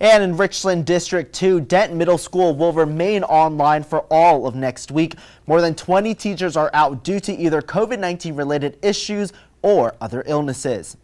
And in Richland District 2, Dent Middle School will remain online for all of next week. More than 20 teachers are out due to either COVID-19 related issues or other illnesses.